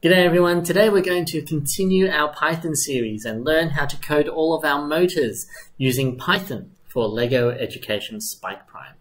G'day everyone, today we're going to continue our Python series and learn how to code all of our motors using Python for LEGO Education Spike Prime.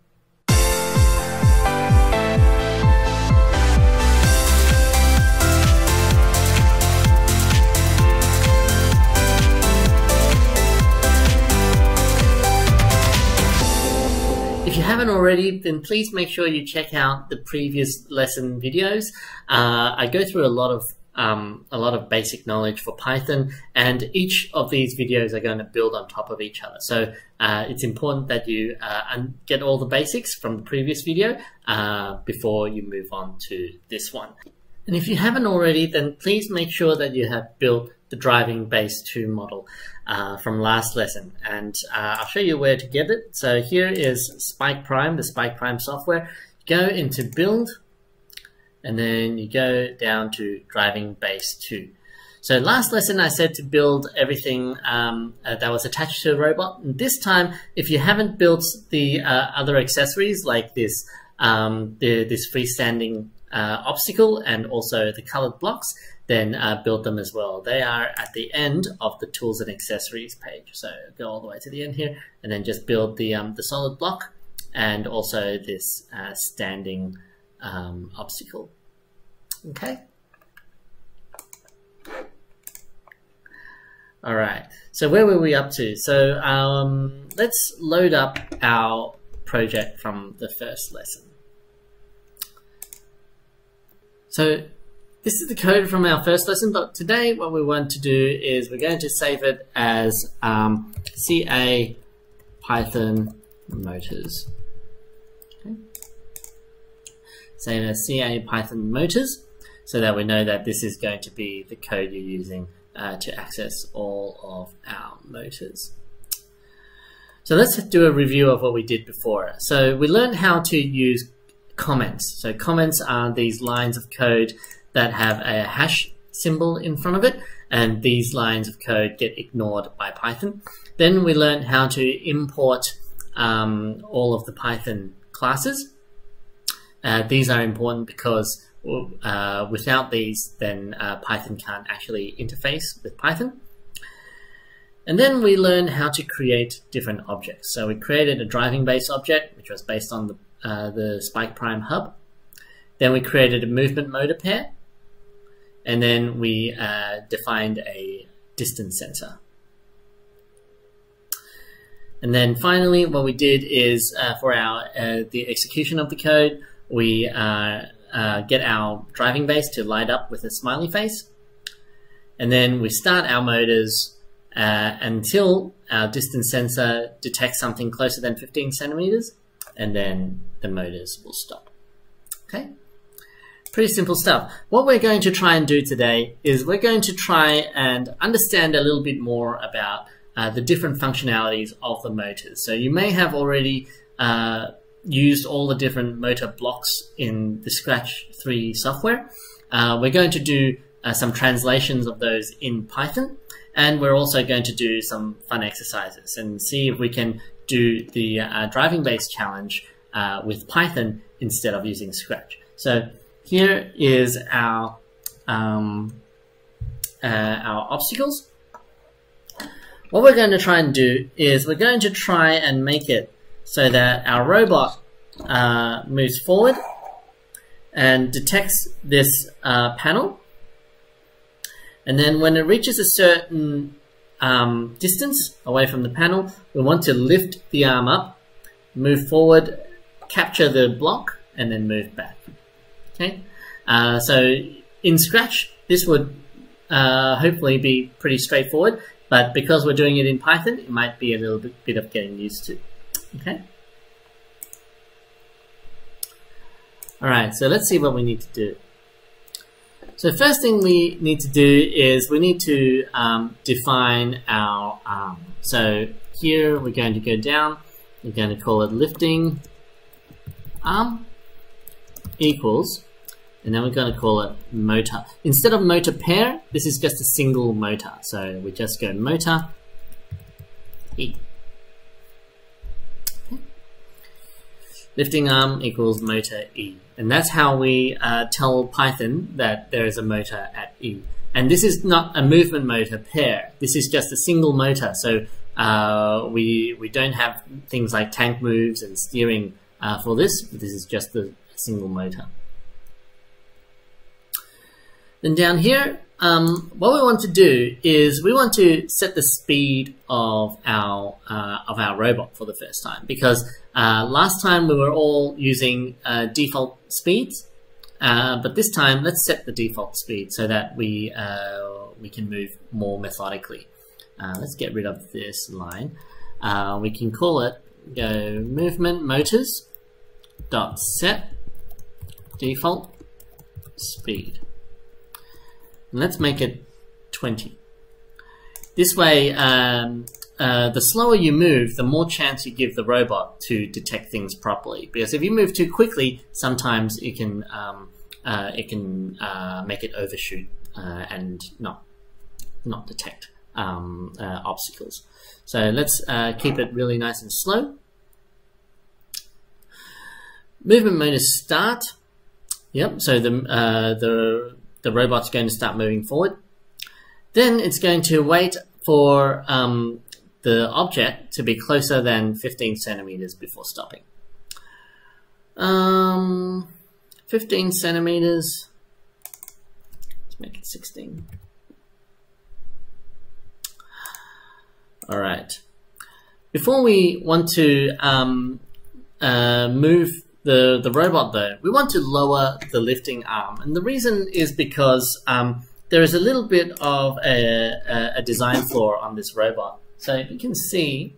If you haven't already, then please make sure you check out the previous lesson videos. Uh, I go through a lot of um, a lot of basic knowledge for Python, and each of these videos are going to build on top of each other. So uh, it's important that you uh, get all the basics from the previous video uh, before you move on to this one. And if you haven't already, then please make sure that you have built the driving base 2 model uh, from last lesson. And uh, I'll show you where to get it. So here is Spike Prime, the Spike Prime software. You Go into build, and then you go down to driving base 2. So last lesson I said to build everything um, uh, that was attached to the robot. And this time, if you haven't built the uh, other accessories like this, um, the, this freestanding uh, obstacle and also the colored blocks, then uh, build them as well. They are at the end of the tools and accessories page. So go all the way to the end here and then just build the, um, the solid block and also this uh, standing um, obstacle. Okay. All right. So where were we up to? So um, let's load up our project from the first lesson. So this is the code from our first lesson, but today what we want to do is we're going to save it as um, CA Python motors. Okay. Save as CA Python motors so that we know that this is going to be the code you're using uh, to access all of our motors. So let's do a review of what we did before. So we learned how to use comments. So comments are these lines of code that have a hash symbol in front of it, and these lines of code get ignored by Python. Then we learned how to import um, all of the Python classes. Uh, these are important because uh, without these, then uh, Python can't actually interface with Python. And then we learned how to create different objects. So we created a driving base object, which was based on the, uh, the Spike Prime hub. Then we created a movement motor pair. And then we uh, defined a distance sensor. And then finally, what we did is uh, for our uh, the execution of the code, we uh, get our driving base to light up with a smiley face. And then we start our motors until our distance sensor detects something closer than 15 centimeters, and then the motors will stop. Okay? Pretty simple stuff. What we're going to try and do today is we're going to try and understand a little bit more about uh, the different functionalities of the motors. So you may have already uh, used all the different motor blocks in the Scratch 3 software. Uh, we're going to do uh, some translations of those in Python, and we're also going to do some fun exercises and see if we can do the uh, driving base challenge uh, with Python instead of using Scratch. So here is our um, uh, our obstacles. What we're going to try and do is we're going to try and make it so that our robot uh, moves forward and detects this uh, panel. And then when it reaches a certain um, distance away from the panel, we want to lift the arm up, move forward, capture the block, and then move back. Okay, uh, so in Scratch, this would uh, hopefully be pretty straightforward, but because we're doing it in Python, it might be a little bit, bit of getting used to. Okay. All right, so let's see what we need to do. So first thing we need to do is we need to um, define our arm. So here we're going to go down, we're going to call it lifting arm equals, and then we're going to call it motor. Instead of motor pair, this is just a single motor. So we just go motor E. lifting arm equals motor E. And that's how we uh, tell Python that there is a motor at E. And this is not a movement motor pair. This is just a single motor. So uh, we we don't have things like tank moves and steering uh, for this. This is just a single motor. Then down here, um, what we want to do is we want to set the speed of our uh, of our robot for the first time because uh, last time we were all using uh, default speeds, uh, but this time let's set the default speed so that we uh, we can move more methodically. Uh, let's get rid of this line. we can call it go movement motors dot set default speed. Let's make it 20. This way, um, uh, the slower you move, the more chance you give the robot to detect things properly. Because if you move too quickly, sometimes it can um, uh, it can uh, make it overshoot uh, and not not detect um, uh, obstacles. So let's uh, keep it really nice and slow. Movement mode is start. Yep. So the the the robot's going to start moving forward. Then it's going to wait for um, the object to be closer than 15 centimeters before stopping. Um, 15 centimeters. Let's make it 16. All right. Before we want to um, uh, move the, the robot though, we want to lower the lifting arm. And the reason is because um, there is a little bit of a, a, a design flaw on this robot. So you can see,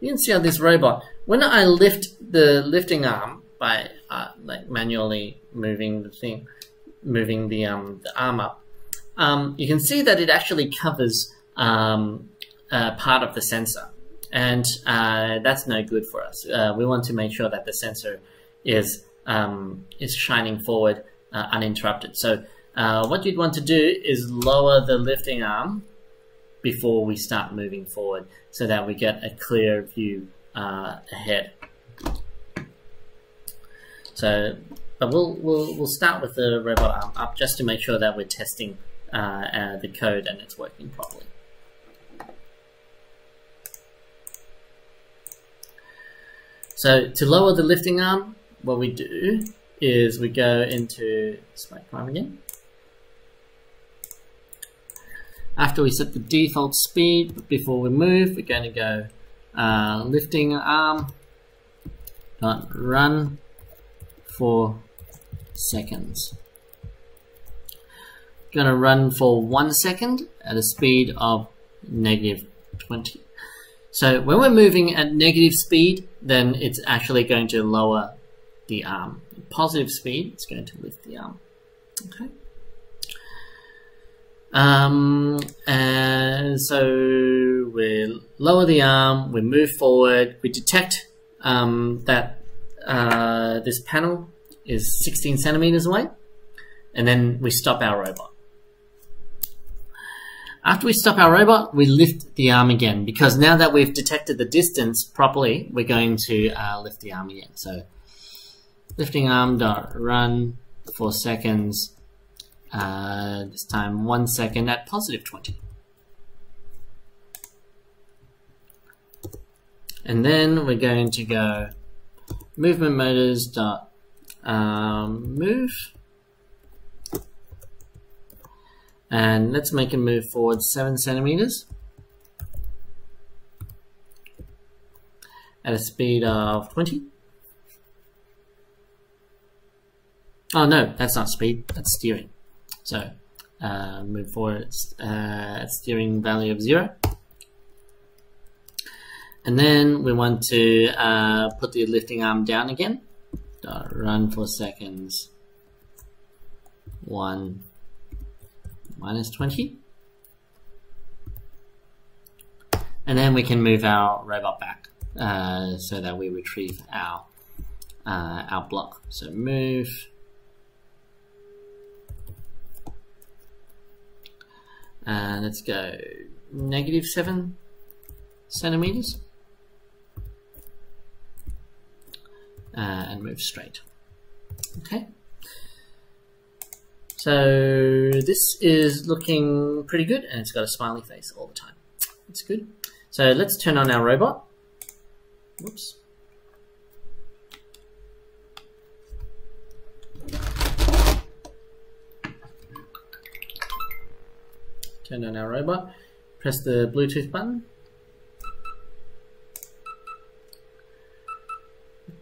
you can see on this robot, when I lift the lifting arm by uh, like manually moving the thing, moving the, um, the arm up, um, you can see that it actually covers um, uh, part of the sensor and uh, that's no good for us. Uh, we want to make sure that the sensor is um, is shining forward uh, uninterrupted. So uh, what you'd want to do is lower the lifting arm before we start moving forward, so that we get a clear view uh, ahead. So, but we'll we'll we'll start with the robot arm up just to make sure that we're testing uh, the code and it's working properly. So to lower the lifting arm, what we do is we go into Spike Prime again. After we set the default speed, before we move, we're going to go uh, lifting arm dot run for seconds. Going to run for one second at a speed of negative 20. So when we're moving at negative speed, then it's actually going to lower the arm. Positive speed, it's going to lift the arm. Okay. Um, and so we lower the arm, we move forward, we detect um, that uh, this panel is 16 centimeters away, and then we stop our robot. After we stop our robot, we lift the arm again because now that we've detected the distance properly, we're going to uh, lift the arm again. So lifting arm dot run for seconds. Uh, this time one second at positive 20. And then we're going to go movement motors dot um, move And let's make it move forward 7 centimeters at a speed of 20. Oh no, that's not speed, that's steering. So uh, move forward uh, steering value of 0. And then we want to uh, put the lifting arm down again. Run for seconds. One, minus 20. And then we can move our robot back uh, so that we retrieve our, uh, our block. So move. Uh, let's go negative 7 centimeters. Uh, and move straight. Okay. So this is looking pretty good and it's got a smiley face all the time. It's good. So let's turn on our robot. Whoops. Turn on our robot. Press the Bluetooth button.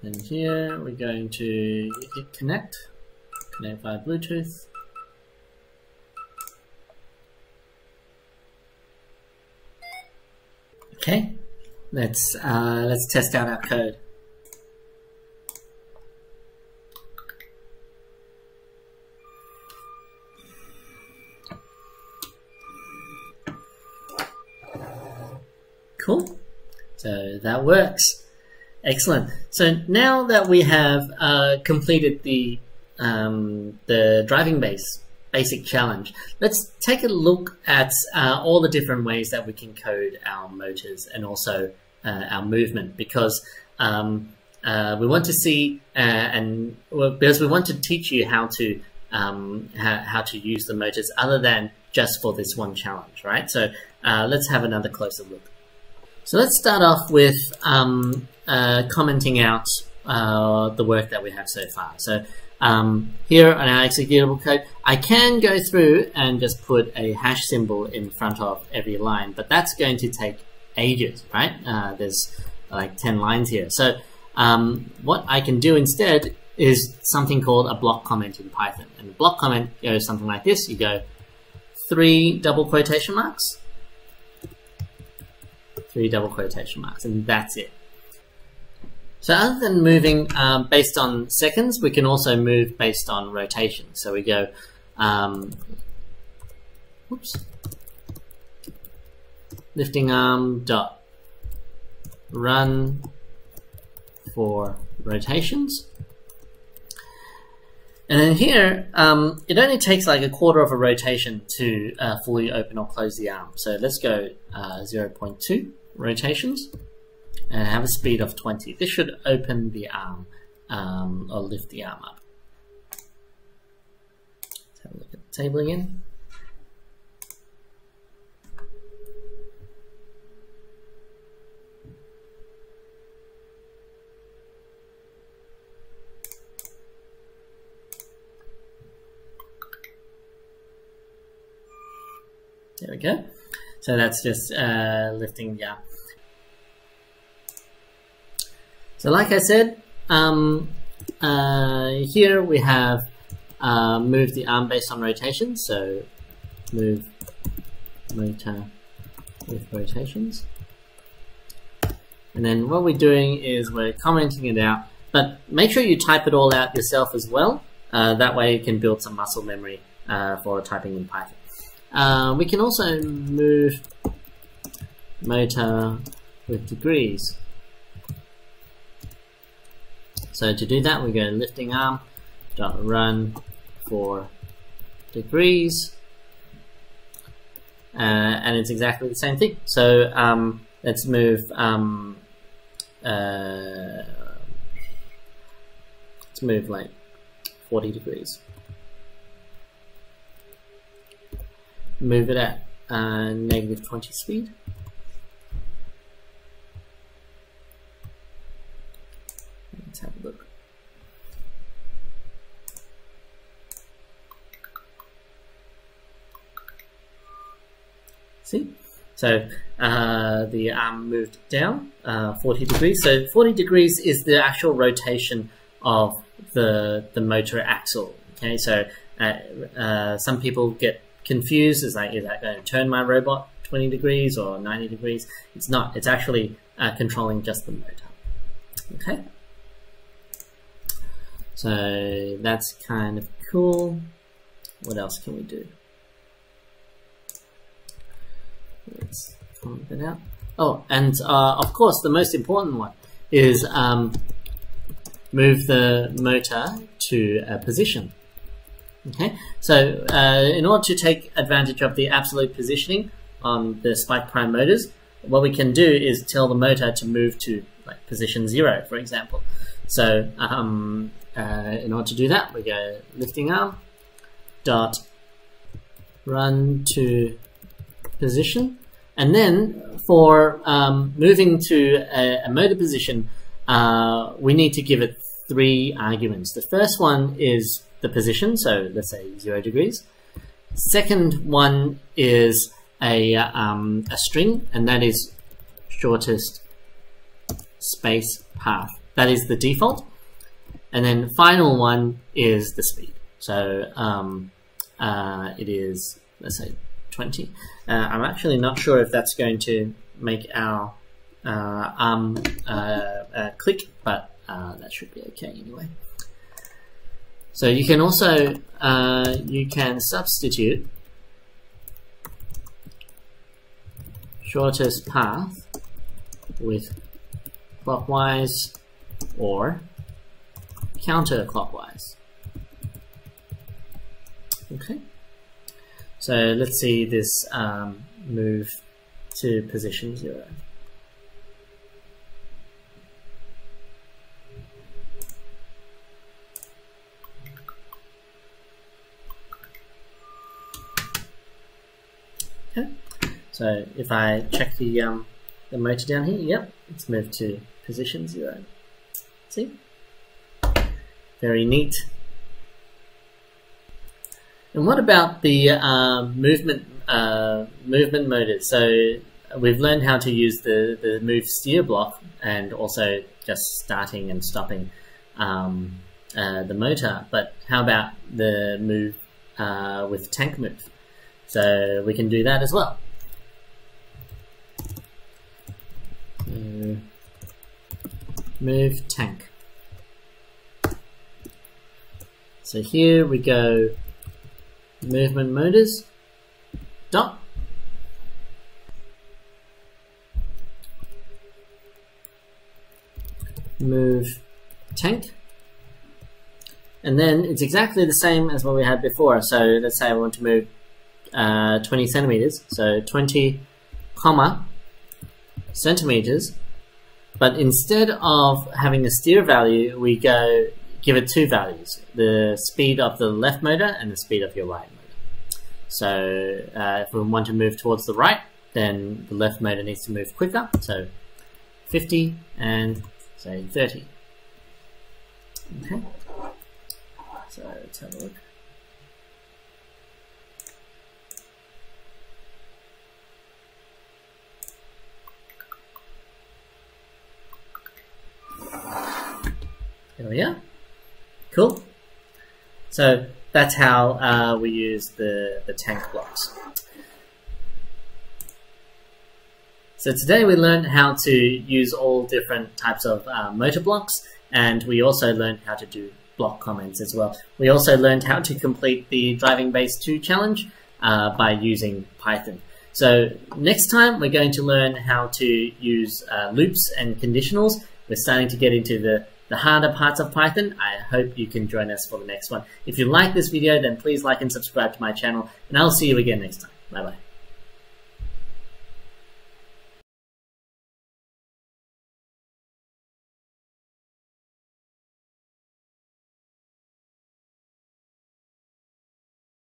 And here we're going to connect, connect via Bluetooth. Okay, let's uh, let's test out our code. Cool. So that works. Excellent. So now that we have uh, completed the um, the driving base basic challenge, let's take a look at uh, all the different ways that we can code our motors and also uh, our movement because um, uh, we want to see uh, and well, because we want to teach you how to um, how, to use the motors other than just for this one challenge, right? So uh, let's have another closer look. So let's start off with um, uh, commenting out the work that we have so far. So um, here on our executable code, I can go through and just put a hash symbol in front of every line, but that's going to take ages, right? Uh, there's like 10 lines here. So um, what I can do instead is something called a block comment in Python. And the block comment goes something like this. You go three double quotation marks, three double quotation marks, and that's it. So other than moving um, based on seconds, we can also move based on rotation. So we go, um, lifting arm dot run for rotations. And then here, um, it only takes like a quarter of a rotation to uh, fully open or close the arm. So let's go uh, 0.2 rotations and have a speed of 20. This should open the arm um, or lift the arm up. Let's have a look at the table again. There we go. So that's just uh, lifting the arm. So like I said, um, uh, here we have uh, moved the arm based on rotation. So move motor with rotations. And then what we're doing is we're commenting it out, but make sure you type it all out yourself as well. Uh, that way you can build some muscle memory uh, for typing in Python. Uh, we can also move motor with degrees. So to do that, we go lifting arm dot run for degrees, uh, and it's exactly the same thing. So um, let's move. Um, uh, let's move like 40 degrees. Move it at uh, negative 20 speed. Have a look. See? So uh, the arm moved down uh, 40 degrees. So 40 degrees is the actual rotation of the, the motor axle. Okay, so uh, uh some people get confused. Is like, is that going to turn my robot 20 degrees or 90 degrees? It's not. It's actually uh, controlling just the motor. Okay. So that's kind of cool. What else can we do? Let's comment that out. Oh, and uh, of course, the most important one is um, move the motor to a position. Okay, so uh, in order to take advantage of the absolute positioning on the spike prime motors, what we can do is tell the motor to move to like position zero, for example. So um, uh, in order to do that, we go lifting arm dot run to position and then for um, moving to a, a motor position uh, we need to give it three arguments. The first one is the position so let's say zero degrees. Second one is a, um, a string and that is shortest space path. That is the default and then final one is the speed so um, uh, it is, let's say, 20. Uh, I'm actually not sure if that's going to make our uh, uh, uh, click, but uh, that should be okay anyway. So you can also, you can substitute shortest path with clockwise or counterclockwise. Okay. So let's see this um, move to position zero. Okay. So if I check the um, the motor down here, yep, it's moved to position zero. See? Very neat. And what about the uh, movement uh, movement motors? So we've learned how to use the, the move steer block and also just starting and stopping um, uh, the motor. But how about the move uh, with tank move? So we can do that as well. move tank. So here we go. Movement motors. Dot move tank. And then it's exactly the same as what we had before. So let's say I want to move uh, 20 centimeters. So 20 comma centimeters. But instead of having a steer value we go give it two values, the speed of the left motor and the speed of your right motor. So uh, if we want to move towards the right, then the left motor needs to move quicker, so 50 and say 30. Okay, so let's have a look. There we are. Cool. So that's how uh, we use the, the tank blocks. So today we learned how to use all different types of uh, motor blocks and we also learned how to do block comments as well. We also learned how to complete the Driving Base 2 challenge uh, by using Python. So next time we're going to learn how to use uh, loops and conditionals. We're starting to get into the the harder parts of Python, I hope you can join us for the next one. If you like this video, then please like and subscribe to my channel, and I'll see you again next time. Bye bye.